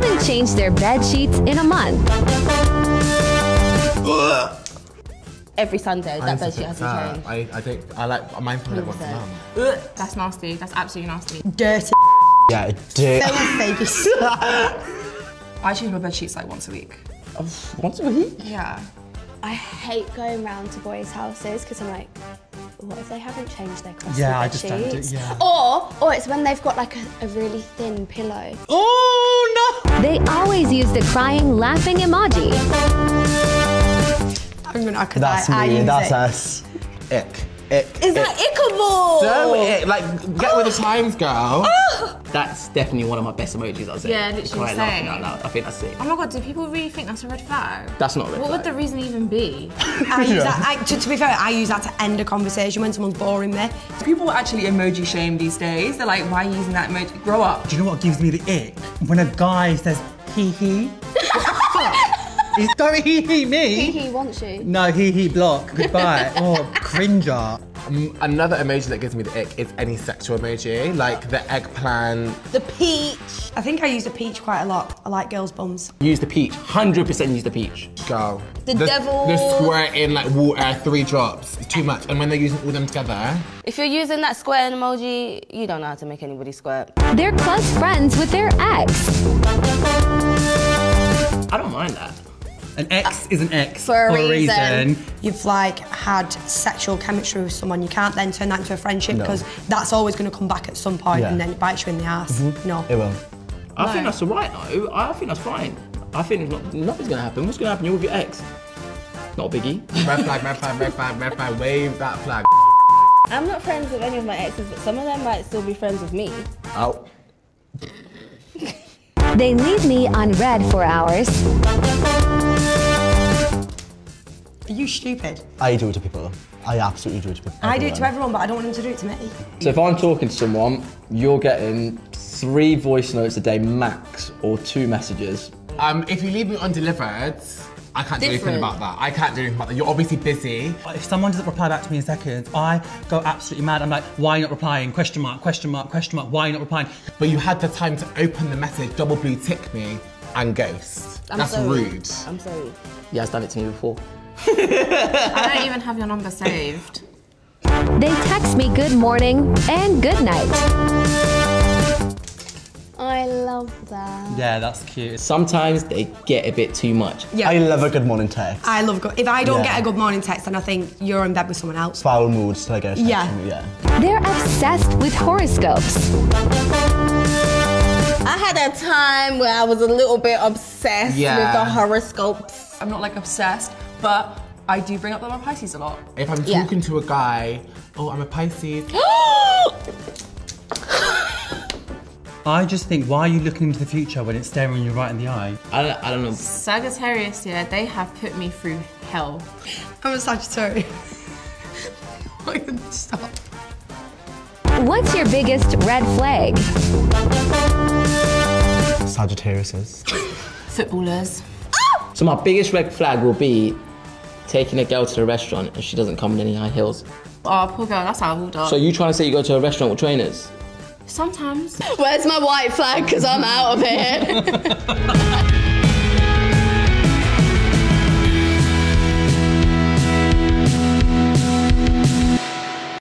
haven't changed their bed sheets in a month. Every Sunday, that bed sheet has to change. I, I think I like mine's probably once a month. That's nasty. That's absolutely nasty. Dirty. Yeah, dick. face. I change my bed sheets like once a week. Once a week? Yeah. I hate going round to boys' houses because I'm like, what if they haven't changed their crusty Yeah, I bed just don't do- sheets? yeah. Or, or it's when they've got like a, a really thin pillow. Oh no! They always use the crying, laughing emoji. I'm gonna, cause That's I, I me. use That's it. us. Ick. Ick. Is that ickable? So ick. Like, get with the oh. times, girl. Oh. That's definitely one of my best emojis, I'll say. Yeah, literally Crying, laughing same. out loud. I think that's it. Oh my god, do people really think that's a red flag? That's not a red What would the reason even be? I use that. I, to, to be fair, I use that to end a conversation when someone's boring me. People actually emoji shame these days. They're like, why are you using that emoji? Grow up. Do you know what gives me the ick? When a guy says hee hee. Don't hee hee me. He wants you. No, hee hee block. Goodbye. oh, cringer. Another emoji that gives me the ick is any sexual emoji, like the eggplant. The peach. I think I use the peach quite a lot. I like girls' bums. Use the peach. 100% use the peach. Go. The devil. The squirt in like water, three drops. It's too much. And when they're using all them together, If you're using that square emoji, you don't know how to make anybody squirt. They're close friends with their ex. I don't mind that. An X uh, is an ex For a reason. You've like had sexual chemistry with someone. You can't then turn that into a friendship because that's always going to come back at some point Yeah. and then it bites you in the ass. Mm-hmm. No. It will. I think that's alright though. I think that's fine. I think not, nothing's gonna happen. What's gonna happen? You're with your ex. Not a biggie. red flag, red flag, red flag, red flag, wave that flag. I'm not friends with any of my exes, but some of them might still be friends with me. Out. They leave me on red for hours. Are you stupid? I do it to people. I absolutely do it to people. I do it to everyone. everyone, but I don't want them to do it to me. So if I'm talking to someone, you're getting three voice notes a day max or two messages. Um, if you leave me undelivered, I can't do anything about that. I can't do anything about that. You're obviously busy. If someone doesn't reply back to me in seconds, I go absolutely mad. I'm like, why not replying? Question mark, question mark, question mark, why are you not replying? But you had the time to open the message, double blue tick me, and ghost. I'm That's sorry. rude. I'm sorry. Yeah, it's done it to me before. I don't even have your number saved. They text me good morning and good night. I love that. Yeah, that's cute. Sometimes they get a bit too much. Yeah. I love a good morning text. I love go- if I don't Yeah. get a good morning text, then I think you're in bed with someone else. Foul moods till I get a text Yeah. from yeah. They're obsessed with horoscopes. I had a time where I was a little bit obsessed Yeah. with the horoscopes. I'm not like obsessed, but I do bring up that I'm a Pisces a lot. If I'm Yeah. talking to a guy, oh, I'm a Pisces. I just think, why are you looking into the future when it's staring you right in the eye? I don't, I don't know. Sagittarius, yeah, they have put me through hell. I'm a Sagittarius. Stop. What's your biggest red flag? Sagittarius is. Footballers. So my biggest red flag will be taking a girl to the restaurant and she doesn't come in any high heels. Oh, poor girl, that's how I walked up. So you trying to say you go to a restaurant with trainers? Sometimes. Where's my white flag? Because I'm out of here.